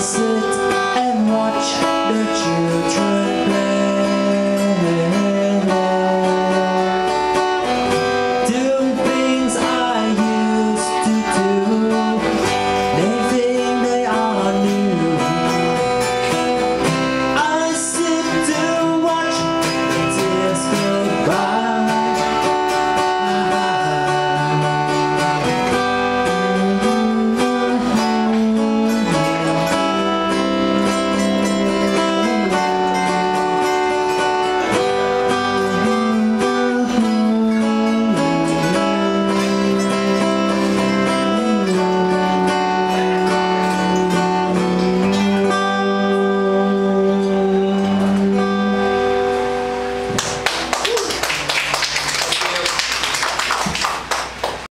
você